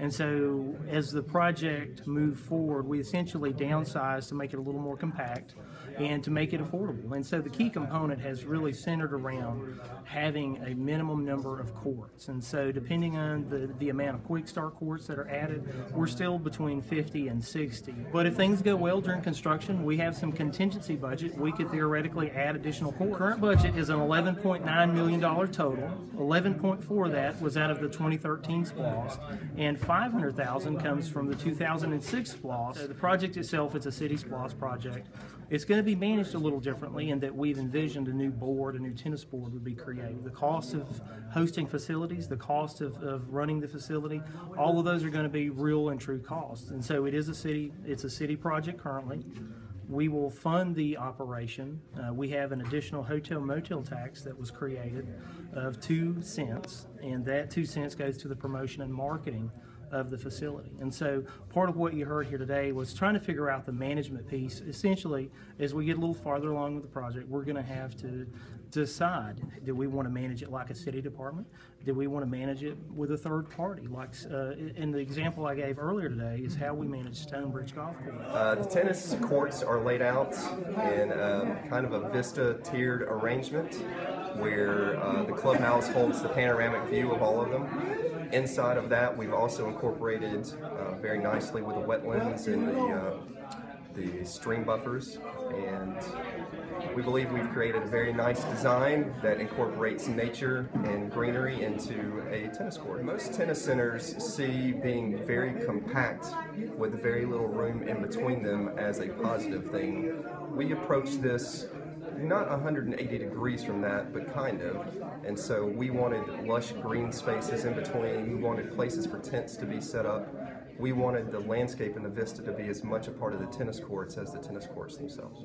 And so as the project moved forward, we essentially downsized to make it a little more compact and to make it affordable. And so the key component has really centered around having a minimum number of courts. And so depending on the, the amount of quick start courts that are added, we're still between 50 and 60. But if things go well during construction, we have some contingency budget. We could theoretically add additional courts. Current budget is an $11.9 million total. 11.4 of that was out of the 2013 SPLOST, and 500,000 comes from the 2006 SPLOST. So the project itself is a city SPLOST project. It's going to be managed a little differently in that we've envisioned a new board, a new tennis board would be created. The cost of hosting facilities, the cost of, of running the facility, all of those are going to be real and true costs. And so it is a city, it's a city project currently. We will fund the operation. Uh, we have an additional hotel motel tax that was created of two cents, and that two cents goes to the promotion and marketing of the facility. And so part of what you heard here today was trying to figure out the management piece. Essentially, as we get a little farther along with the project, we're going to have to decide, do we want to manage it like a city department? Do we want to manage it with a third party? Like, uh, and the example I gave earlier today is how we manage Stonebridge Golf Course. Uh, the tennis courts are laid out in um, kind of a vista tiered arrangement where uh, the clubhouse holds the panoramic view of all of them. Inside of that, we've also incorporated uh, very nicely with the wetlands and the uh, the stream buffers, and we believe we've created a very nice design that incorporates nature and greenery into a tennis court. Most tennis centers see being very compact with very little room in between them as a positive thing. We approach this not 180 degrees from that, but kind of. And so we wanted lush green spaces in between. We wanted places for tents to be set up. We wanted the landscape and the vista to be as much a part of the tennis courts as the tennis courts themselves.